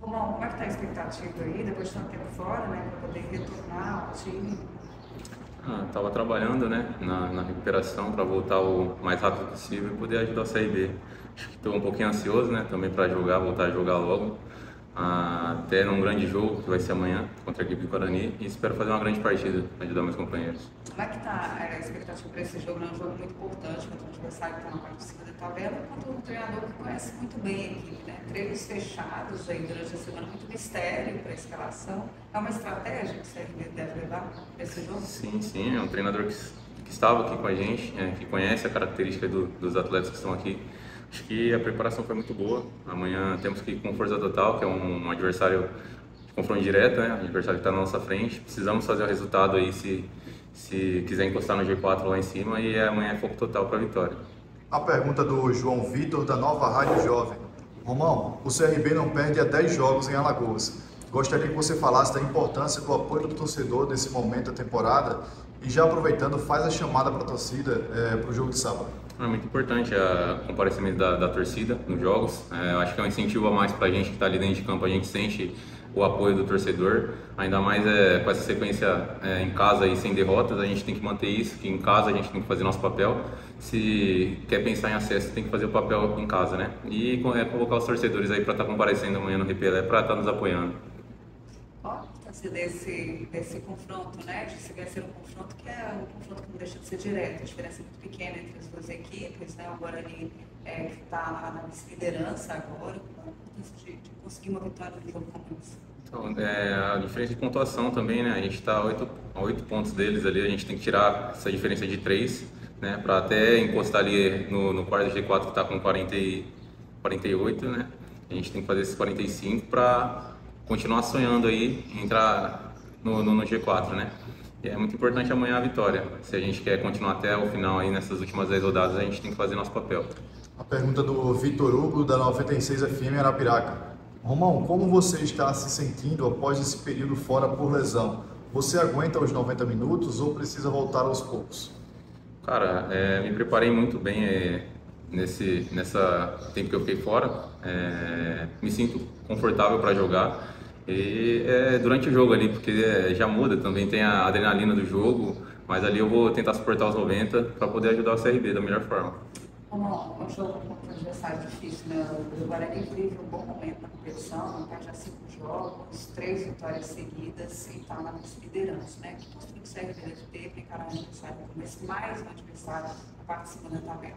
Romão, como é que está a expectativa aí, depois de tanto tempo fora, né, para poder retornar ao time? Ah, trabalhando né, na, na recuperação para voltar o mais rápido possível e poder ajudar CRB. Acho que estou um pouquinho ansioso né, também para jogar, voltar a jogar logo até num grande jogo que vai ser amanhã contra a equipe do Guarani e espero fazer uma grande partida, ajudar meus companheiros. Como é que está a expectativa para esse jogo? É um jogo muito importante contra um adversário que está na parte de cima da tabela, contra um treinador que conhece muito bem a equipe, né? Treinos fechados aí durante a semana, muito mistério para a escalação. É uma estratégia que você deve levar para esse jogo? Sim, sim, é um treinador que, que estava aqui com a gente, é, que conhece a característica do, dos atletas que estão aqui Acho que a preparação foi muito boa. Amanhã temos que ir com força total, que é um, adversário de confronto direto, né? Um adversário que está na nossa frente. Precisamos fazer o resultado aí se, se quiser encostar no G4 lá em cima e amanhã é foco total para a vitória. A pergunta do João Vitor, da Nova Rádio Jovem. Romão, o CRB não perde há 10 jogos em Alagoas. Gostaria que você falasse da importância do apoio do torcedor nesse momento da temporada e já aproveitando, faz a chamada para a torcida é, para o jogo de sábado. É muito importante o comparecimento da, da, torcida nos jogos. É, acho que é um incentivo a mais para a gente que está ali dentro de campo. A gente sente o apoio do torcedor, ainda mais é, com essa sequência é, em casa e sem derrotas. A gente tem que manter isso, que em casa a gente tem que fazer nosso papel. Se quer pensar em acesso, tem que fazer o papel em casa, né? E é, convocar os torcedores aí para estar tá comparecendo amanhã no Repelé, para estar tá nos apoiando desse, desse confronto, né? De se ser um confronto que é um confronto que não deixa de ser direto, a diferença é muito pequena entre as duas equipes, né? O Guarani é, que está na, na liderança agora, com a de, de conseguir uma vitória no jogo como esse. Então, é, a diferença de pontuação também, né? A gente está a oito, a oito pontos deles ali, a gente tem que tirar essa diferença de três, né? Para até encostar ali no, no quarto G4 que está com 40 e, 48, né? A gente tem que fazer esses 45 para continuar sonhando aí, entrar no, no, no, G4, né? E é muito importante amanhã a vitória. Se a gente quer continuar até o final aí nessas últimas 10 rodadas, a gente tem que fazer nosso papel. A pergunta do Vitor Hugo, da 96 FM Arapiraca. Romão, como você está se sentindo após esse período fora por lesão? Você aguenta os 90 minutos ou precisa voltar aos poucos? Cara, é, me preparei muito bem é, nesse nessa tempo que eu fiquei fora. É, me sinto confortável para jogar e é, durante o jogo ali, porque é, já muda também, tem a adrenalina do jogo, mas ali eu vou tentar suportar os 90 para poder ajudar o CRB da melhor forma. Como um jogo contra um adversário difícil, né? O Guarani vive um bom momento na competição, perde já cinco jogos, três vitórias seguidas e está na liderança, né? Que postura o CRB deve ter para encarar um adversário como esse, mais um adversário na parte da tabela.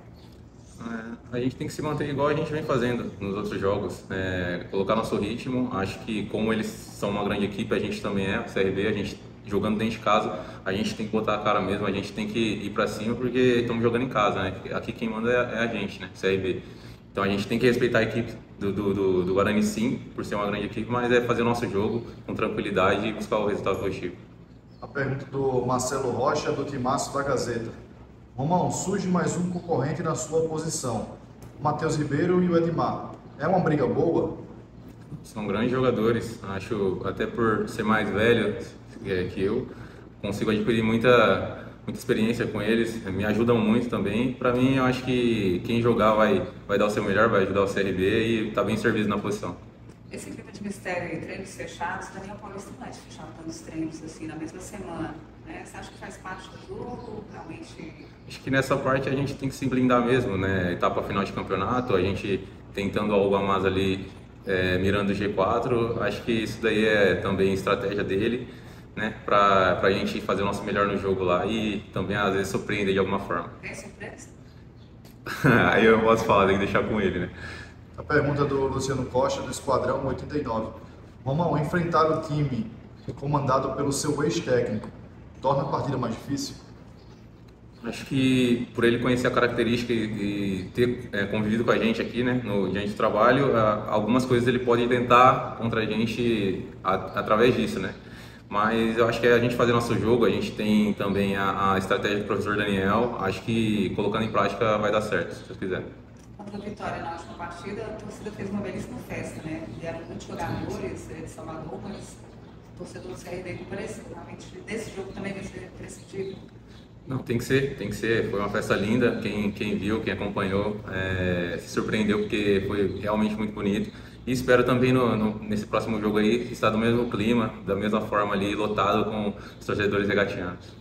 É, a gente tem que se manter igual a gente vem fazendo nos outros jogos, é, colocar nosso ritmo. Acho que como eles são uma grande equipe, a gente também é, o CRB, a gente jogando dentro de casa, a gente tem que botar a cara mesmo, a gente tem que ir para cima porque estamos jogando em casa, né? Aqui quem manda é, é a gente, né? CRB. Então a gente tem que respeitar a equipe do, do, do, Guarani sim, por ser uma grande equipe, mas é fazer o nosso jogo com tranquilidade e buscar o resultado positivo. A pergunta do Marcelo Rocha, do Timaço da Gazeta. Romão, surge mais um concorrente na sua posição. Matheus Ribeiro e o Edmar. É uma briga boa? São grandes jogadores. Acho, até por ser mais velho é, que eu, consigo adquirir muita, muita experiência com eles. Me ajudam muito também. Para mim, eu acho que quem jogar vai, vai dar o seu melhor, vai ajudar o CRB e está bem servido na posição. Esse clima de mistério e treinos fechados, também o Paulista não é de fechar tantos treinos assim na mesma semana. Né? Você acha que faz parte do jogo? Realmente. Acho que nessa parte a gente tem que se blindar mesmo, né? Etapa final de campeonato, a gente tentando algo a mais ali, é, mirando o G4. Acho que isso daí é também estratégia dele, né? Pra, pra gente fazer o nosso melhor no jogo lá e também às vezes surpreender de alguma forma. Tem surpresa? Aí eu posso falar, tem que deixar com ele, né? A pergunta do Luciano Costa, do Esquadrão 89. Romão, enfrentar o time comandado pelo seu ex-técnico torna a partida mais difícil? Acho que por ele conhecer a característica e, ter é, convivido com a gente aqui, né, no diante do trabalho, algumas coisas ele pode tentar contra a gente a, através disso, né. Mas eu acho que é a gente fazer nosso jogo, a gente tem também a, a estratégia do professor Daniel, acho que colocando em prática vai dar certo, se Deus quiser. A Vitória na última partida, a torcida fez uma belíssima festa, né? Vieram muitos jogadores de Salvador, mas torcedor do CRB. Realmente, desse jogo também vai ser prescindível. Não, tem que ser, tem que ser. Foi uma festa linda. Quem, quem viu, quem acompanhou, é, se surpreendeu porque foi realmente muito bonito. E espero também no, no, nesse próximo jogo aí estar do mesmo clima, da mesma forma ali, lotado com os torcedores regatianos.